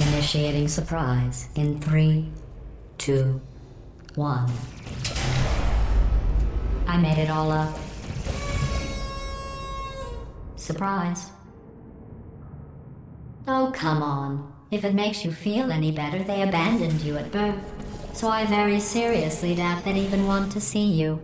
Initiating surprise in three, two, one. I made it all up. Surprise. Oh, come on. If it makes you feel any better, they abandoned you at birth. So I very seriously doubt they'd even want to see you.